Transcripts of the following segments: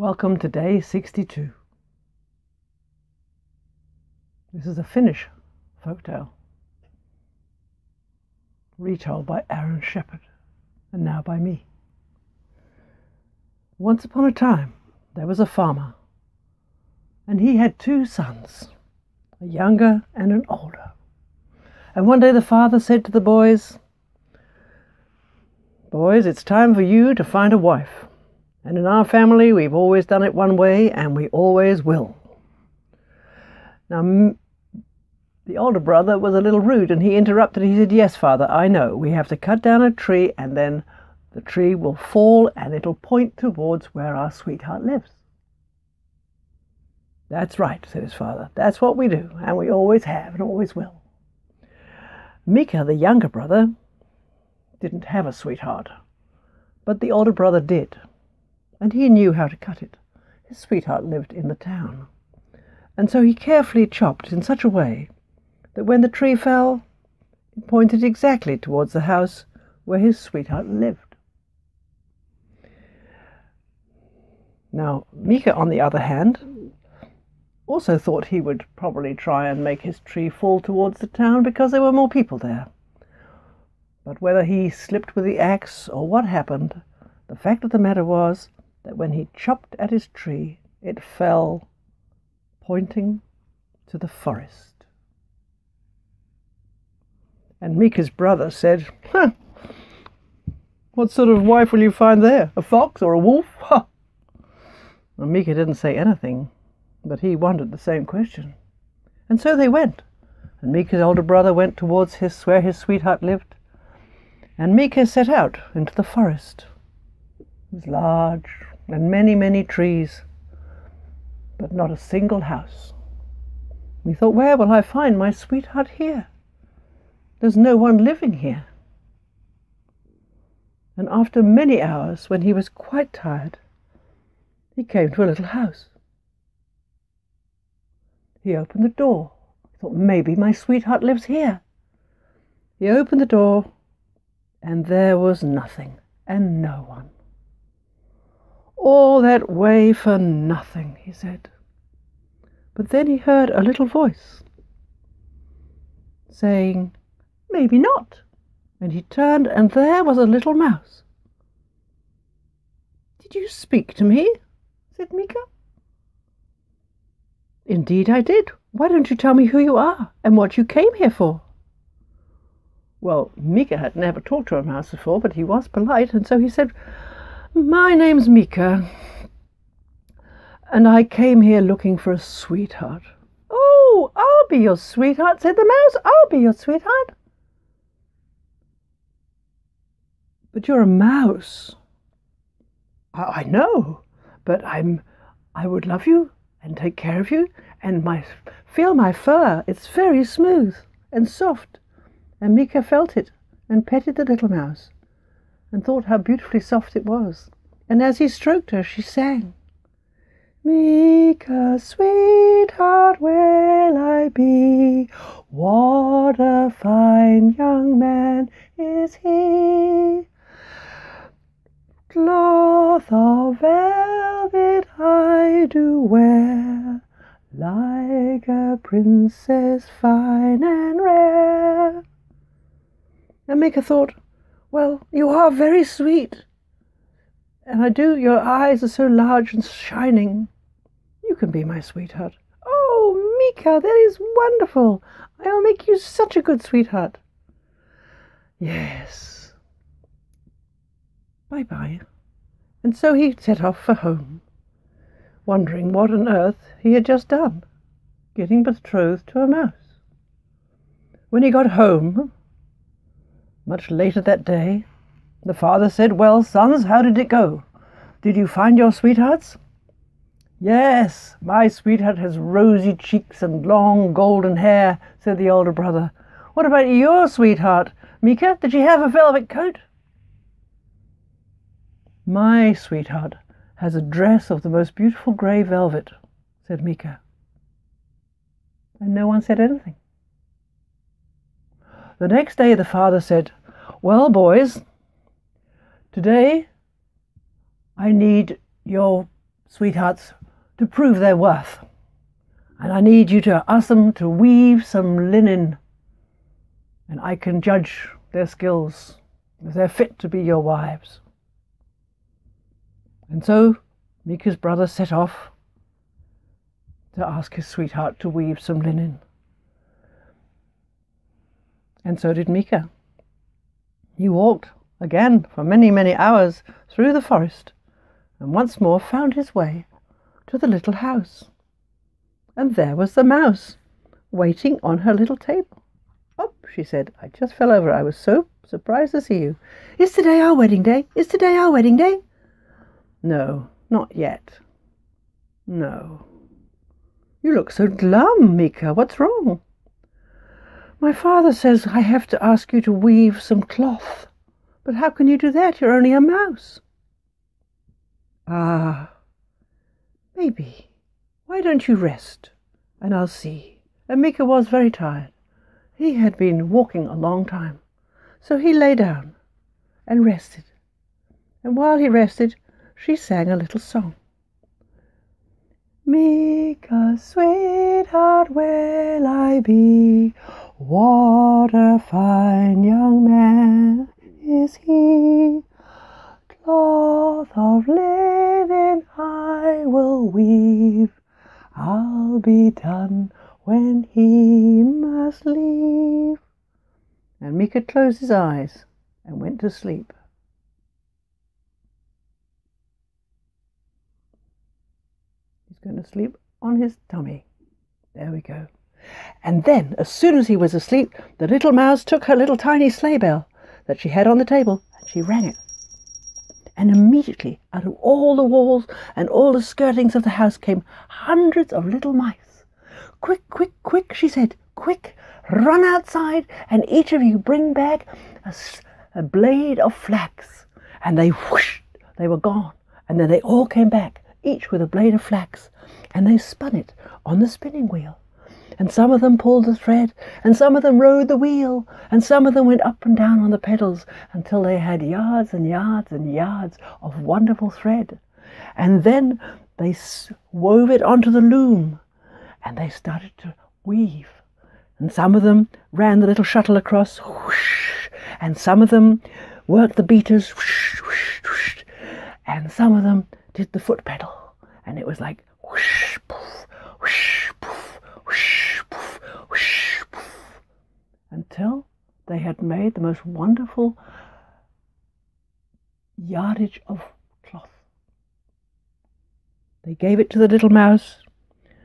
Welcome to day 62. This is a Finnish folktale, retold by Aaron Shepard, and now by me. Once upon a time, there was a farmer, and he had two sons, a younger and an older. And one day the father said to the boys, Boys, it's time for you to find a wife. And in our family, we've always done it one way, and we always will. Now, the older brother was a little rude, and he interrupted. He said, Yes, father, I know. We have to cut down a tree, and then the tree will fall, and it'll point towards where our sweetheart lives. That's right, said his father. That's what we do, and we always have and always will. Mika, the younger brother, didn't have a sweetheart, but the older brother did and he knew how to cut it. His sweetheart lived in the town. And so he carefully chopped in such a way that when the tree fell, it pointed exactly towards the house where his sweetheart lived. Now, Mika, on the other hand, also thought he would probably try and make his tree fall towards the town because there were more people there. But whether he slipped with the axe or what happened, the fact of the matter was that when he chopped at his tree, it fell, pointing to the forest. And Mika's brother said, huh, What sort of wife will you find there? A fox or a wolf? Well, Mika didn't say anything, but he wondered the same question. And so they went, and Mika's older brother went towards his, where his sweetheart lived, and Mika set out into the forest. It was large, and many, many trees, but not a single house. We thought, where will I find my sweetheart here? There's no one living here. And after many hours, when he was quite tired, he came to a little house. He opened the door. He thought, maybe my sweetheart lives here. He opened the door, and there was nothing and no one. All that way for nothing, he said. But then he heard a little voice saying, Maybe not. And he turned, and there was a little mouse. Did you speak to me? said Mika. Indeed, I did. Why don't you tell me who you are and what you came here for? Well, Mika had never talked to a mouse before, but he was polite, and so he said, my name's Mika, and I came here looking for a sweetheart. Oh, I'll be your sweetheart, said the mouse. I'll be your sweetheart. But you're a mouse. I, I know, but I'm. I would love you and take care of you, and my feel my fur. It's very smooth and soft. And Mika felt it and petted the little mouse and thought how beautifully soft it was. And as he stroked her, she sang, Mika, sweetheart, will I be? What a fine young man is he! Cloth of velvet I do wear, like a princess fine and rare. And Mika thought, well, you are very sweet. And I do, your eyes are so large and shining. You can be my sweetheart. Oh, Mika, that is wonderful. I'll make you such a good sweetheart. Yes. Bye bye. And so he set off for home, wondering what on earth he had just done, getting betrothed to a mouse. When he got home, much later that day, the father said, Well, sons, how did it go? Did you find your sweethearts? Yes, my sweetheart has rosy cheeks and long golden hair, said the older brother. What about your sweetheart? Mika, did she have a velvet coat? My sweetheart has a dress of the most beautiful grey velvet, said Mika. And no one said anything. The next day the father said, well, boys, today I need your sweethearts to prove their worth. And I need you to ask them to weave some linen. And I can judge their skills if they're fit to be your wives. And so Mika's brother set off to ask his sweetheart to weave some linen. And so did Mika. He walked again for many, many hours through the forest and once more found his way to the little house. And there was the mouse, waiting on her little table. Oh, she said, I just fell over. I was so surprised to see you. Is today our wedding day? Is today our wedding day? No, not yet. No. You look so glum, Mika. What's wrong? My father says I have to ask you to weave some cloth. But how can you do that? You're only a mouse. Ah, maybe. Why don't you rest? And I'll see. And Mika was very tired. He had been walking a long time. So he lay down and rested. And while he rested, she sang a little song. Mika, sweetheart, will I be? What a fine young man is he! Cloth of linen I will weave. I'll be done when he must leave. And Mika closed his eyes and went to sleep. He's going to sleep on his tummy. There we go. And then, as soon as he was asleep, the little mouse took her little tiny sleigh bell that she had on the table and she rang it. And immediately, out of all the walls and all the skirtings of the house came hundreds of little mice. Quick, quick, quick, she said, quick, run outside and each of you bring back a, a blade of flax. And they whooshed, they were gone. And then they all came back each with a blade of flax, and they spun it on the spinning wheel. And some of them pulled the thread, and some of them rode the wheel, and some of them went up and down on the pedals until they had yards and yards and yards of wonderful thread. And then they wove it onto the loom, and they started to weave. And some of them ran the little shuttle across, whoosh, and some of them worked the beaters, whoosh, whoosh, whoosh, and some of them did the foot pedal, and it was like whoosh, poof, whoosh, poof, whoosh, poof, whoosh, poof, until they had made the most wonderful yardage of cloth. They gave it to the little mouse.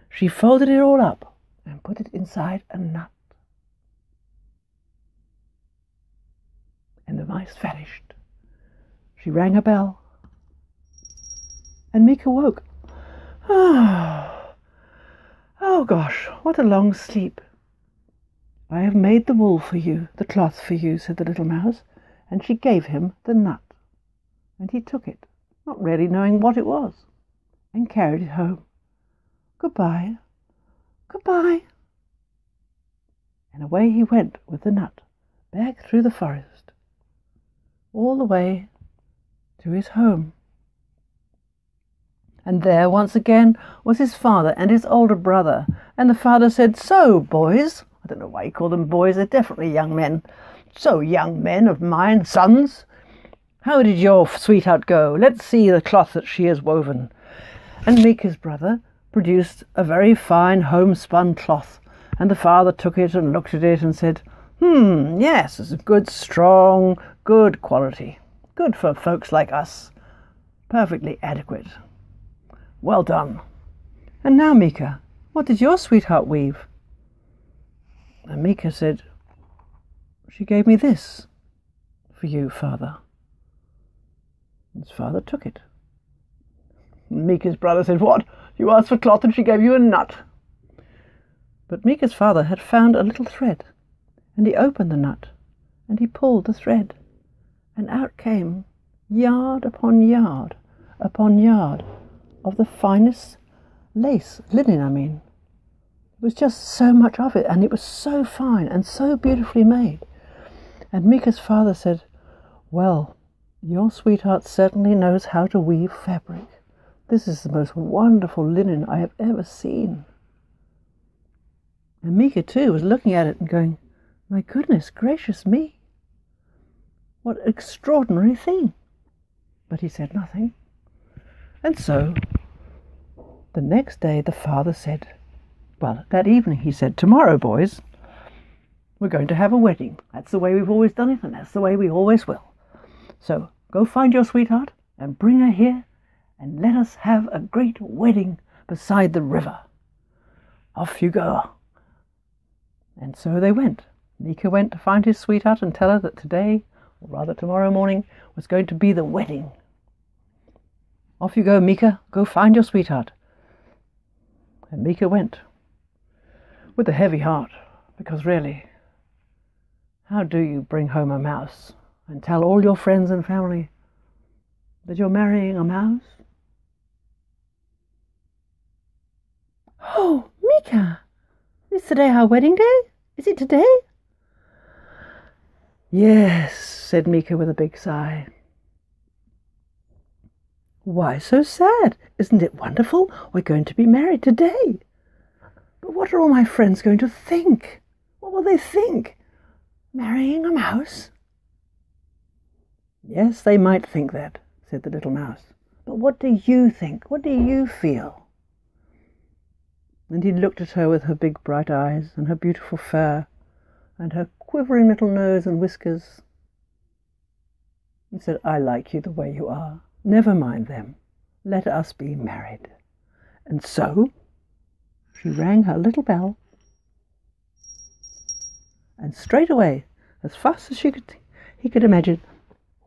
She folded it all up and put it inside a nut. And the mice vanished. She rang a bell and Mika woke. Oh, oh gosh, what a long sleep. I have made the wool for you, the cloth for you, said the little mouse, and she gave him the nut. And he took it, not really knowing what it was, and carried it home. Goodbye, goodbye. And away he went with the nut, back through the forest, all the way to his home and there once again was his father and his older brother. And the father said, So, boys, I don't know why he called them boys, they're definitely young men. So, young men of mine, sons, how did your sweetheart go? Let's see the cloth that she has woven. And Mika's brother produced a very fine homespun cloth, and the father took it and looked at it and said, Hmm, yes, it's a good, strong, good quality. Good for folks like us. Perfectly adequate. Well done. And now, Mika, what did your sweetheart weave? And Mika said, She gave me this for you, father. And his father took it. And Mika's brother said, What? You asked for cloth and she gave you a nut. But Mika's father had found a little thread, and he opened the nut, and he pulled the thread, and out came yard upon yard upon yard of the finest lace, linen, I mean. Was just so much of it, and it was so fine and so beautifully made. And Mika's father said, Well, your sweetheart certainly knows how to weave fabric. This is the most wonderful linen I have ever seen. And Mika, too, was looking at it and going, My goodness gracious me! What extraordinary thing! But he said nothing. And so, the next day, the father said, Well, that evening he said, Tomorrow, boys, we're going to have a wedding. That's the way we've always done it, and that's the way we always will. So go find your sweetheart and bring her here, and let us have a great wedding beside the river. Off you go. And so they went. Mika went to find his sweetheart and tell her that today, or rather tomorrow morning, was going to be the wedding. Off you go, Mika. Go find your sweetheart. And Mika went with a heavy heart, because really, how do you bring home a mouse and tell all your friends and family that you're marrying a mouse? Oh, Mika! Is today our wedding day? Is it today? Yes, said Mika with a big sigh. Why so sad? Isn't it wonderful? We're going to be married today. But what are all my friends going to think? What will they think? Marrying a mouse? Yes, they might think that, said the little mouse. But what do you think? What do you feel? and he looked at her with her big bright eyes and her beautiful fur and her quivering little nose and whiskers. He said, I like you the way you are. Never mind them. Let us be married. And so she rang her little bell, and straight away, as fast as she could, he could imagine,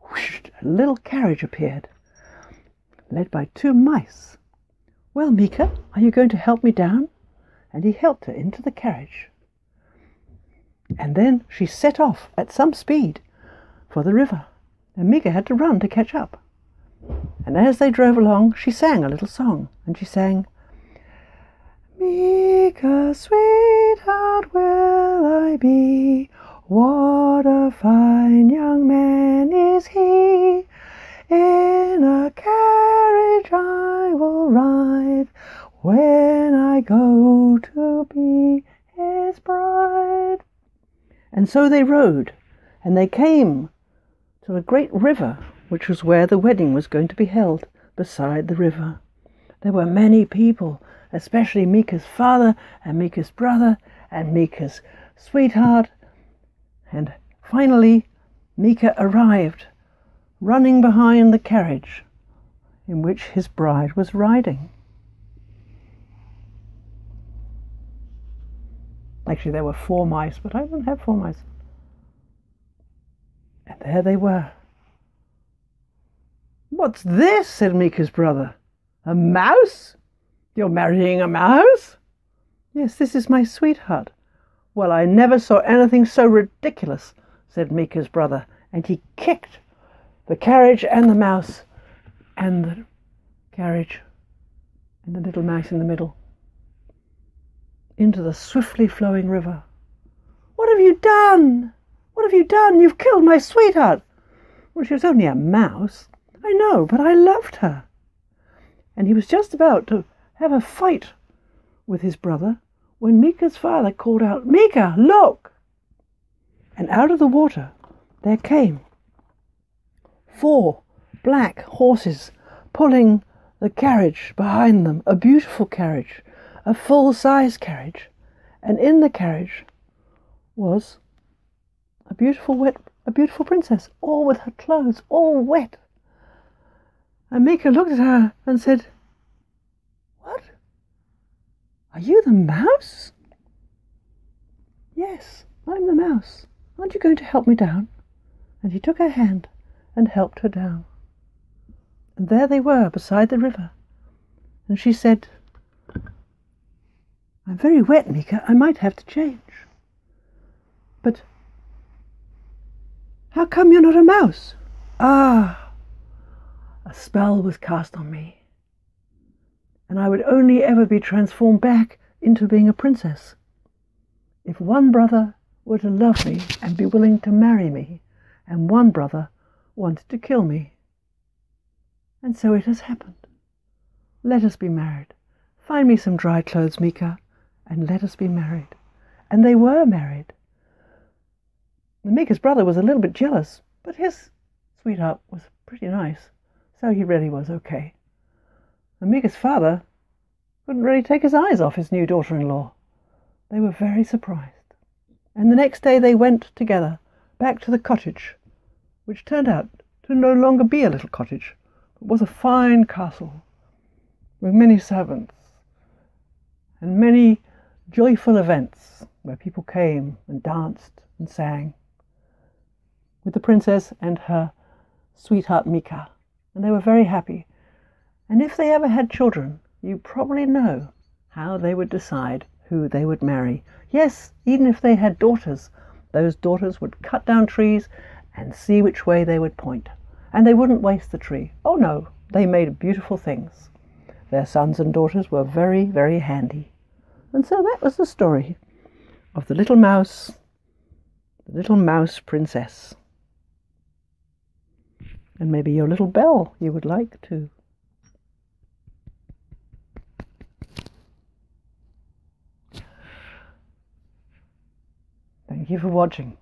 whoosh, a little carriage appeared, led by two mice well, Mika, are you going to help me down? And he helped her into the carriage. And then she set off at some speed for the river, and Mika had to run to catch up. And as they drove along, she sang a little song, and she sang, Mika, sweetheart, will I be? What a fine young man is he! In a carriage I will ride when I go to be his bride. And so they rode, and they came to a great river, which was where the wedding was going to be held, beside the river. There were many people, especially Mika's father and Mika's brother and Mika's sweetheart. And finally, Mika arrived running behind the carriage in which his bride was riding. Actually, there were four mice, but I don't have four mice. And there they were. What's this? said Mika's brother. A mouse? You're marrying a mouse? Yes, this is my sweetheart. Well, I never saw anything so ridiculous, said Mika's brother, and he kicked the carriage and the mouse, and the carriage and the little mouse in the middle, into the swiftly flowing river. What have you done? What have you done? You've killed my sweetheart. Well, she was only a mouse. I know, but I loved her. And he was just about to have a fight with his brother when Mika's father called out, Mika, look! And out of the water there came four black horses pulling the carriage behind them, a beautiful carriage, a full size carriage, and in the carriage was a beautiful wet a beautiful princess, all with her clothes all wet. And Mika looked at her and said? Are you the mouse? Yes, I'm the mouse. Aren't you going to help me down? And he took her hand and helped her down. And there they were beside the river. And she said, I'm very wet, Mika. I might have to change. But how come you're not a mouse? Ah, a spell was cast on me, and I would only ever be transformed back into being a princess if one brother were to love me and be willing to marry me, and one brother wanted to kill me. And so it has happened. Let us be married. Find me some dry clothes, Mika, and let us be married. And they were married. The Mika's brother was a little bit jealous, but his sweetheart was pretty nice, so he really was okay. And Mika's father couldn't really take his eyes off his new daughter in law. They were very surprised. And the next day they went together back to the cottage, which turned out to no longer be a little cottage, but was a fine castle with many servants and many joyful events where people came and danced and sang with the princess and her sweetheart Mika, and they were very happy. And if they ever had children, you probably know how they would decide who they would marry. Yes, even if they had daughters, those daughters would cut down trees and see which way they would point. And they wouldn't waste the tree. Oh no, they made beautiful things. Their sons and daughters were very, very handy. And so that was the story of the little mouse, the little mouse princess. And maybe your little bell you would like to. You for watching.